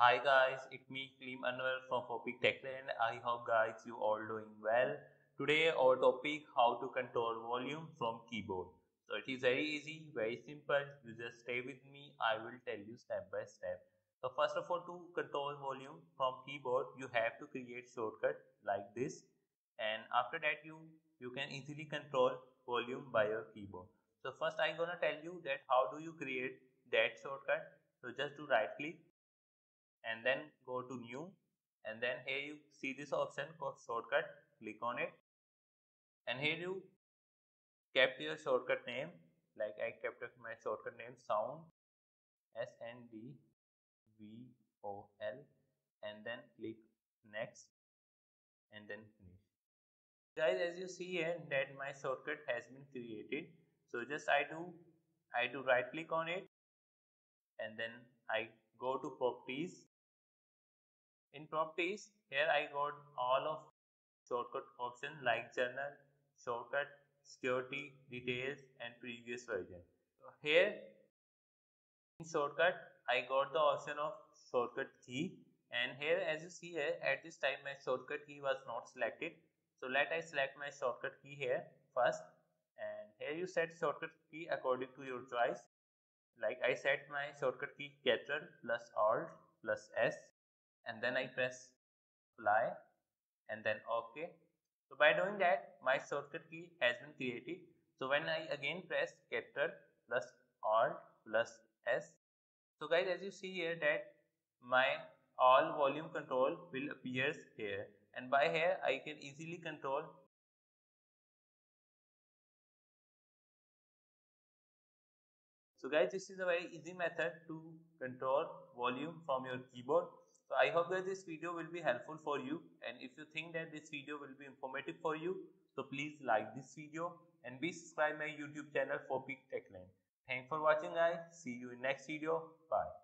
Hi guys, it's me Klim Anwar from Fopik Tech Land. I hope guys you all doing well. Today our topic how to control volume from keyboard. So it is very easy, very simple. You just stay with me. I will tell you step by step. So first of all to control volume from keyboard you have to create shortcut like this and after that you you can easily control volume by your keyboard. So first I'm gonna tell you that how do you create that shortcut. So just do right click and then go to new and then here you see this option called shortcut click on it. And here you kept your shortcut name like I kept my shortcut name sound S N D V O L and then click next and then finish. Guys as you see here that my shortcut has been created. So just I do I do right click on it and then I go to properties in properties, here I got all of shortcut options like general, shortcut, security, details and previous version. Here in shortcut, I got the option of shortcut key and here as you see here at this time my shortcut key was not selected. So let I select my shortcut key here first and here you set shortcut key according to your choice. Like I set my shortcut key Ctrl plus Alt plus S and then I press apply and then OK. So by doing that my shortcut key has been created. So when I again press Ctrl plus Alt plus S. So guys as you see here that my all volume control will appears here and by here I can easily control So guys this is a very easy method to control volume from your keyboard. So I hope that this video will be helpful for you and if you think that this video will be informative for you, so please like this video and be subscribe my YouTube channel Fopic Techland. Thanks for watching guys. See you in next video. Bye.